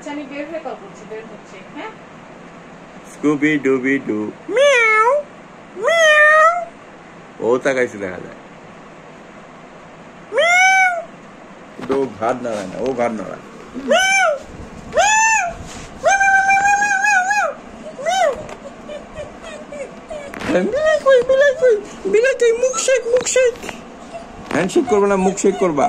আচ্ছা আমি বের হয়ে কল করছি বের হচ্ছে হ্যাঁ? Scooby Dooby Doo meow meow. ও তাকাইছে দেখা যায়। মিয়াও। কিন্তু ও ঘাট নাড়ায় না ও ঘাট নাড়ায়। বিলাই কই বিলাই কই বিলাই কই মুখ শেক মুখ শেক। হ্যান্ডশেক করবে না মুখ শেক করবা।